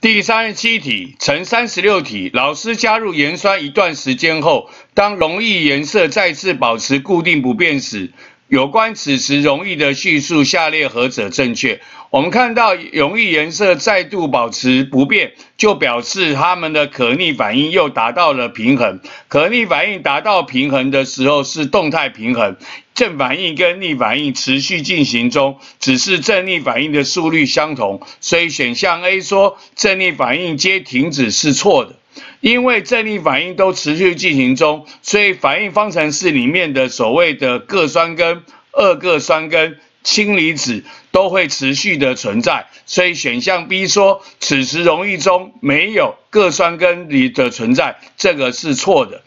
第三十七题乘三十六题，老师加入盐酸一段时间后，当溶液颜色再次保持固定不变时，有关此时溶液的叙述，下列何者正确？我们看到溶液颜色再度保持不变，就表示它们的可逆反应又达到了平衡。可逆反应达到平衡的时候是动态平衡，正反应跟逆反应持续进行中，只是正逆反应的速率相同。所以选项 A 说正逆反应皆停止是错的。因为正逆反应都持续进行中，所以反应方程式里面的所谓的铬酸根、二铬酸根。氢离子都会持续的存在，所以选项 B 说此时溶液中没有铬酸根离的存在，这个是错的。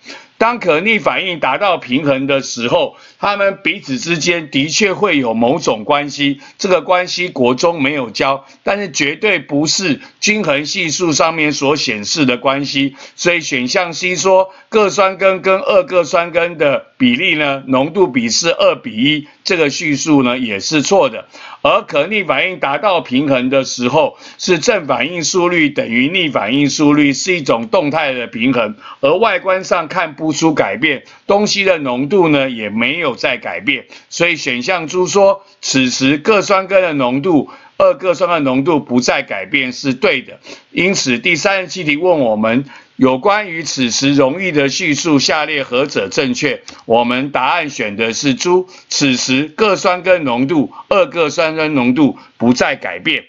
当可逆反应达到平衡的时候，他们彼此之间的确会有某种关系。这个关系国中没有教，但是绝对不是均衡系数上面所显示的关系。所以选项 C 说铬酸根跟二铬酸根的比例呢，浓度比是二比一，这个叙述呢也是错的。而可逆反应达到平衡的时候，是正反应速率等于逆反应速率，是一种动态的平衡，而外观上看不出改变，东西的浓度呢也没有在改变，所以选项猪说此时铬酸根的浓度。二铬酸的浓度不再改变是对的，因此第三十七题问我们有关于此时溶液的叙述，下列何者正确？我们答案选的是猪，此时铬酸根浓度、二铬酸根浓度不再改变。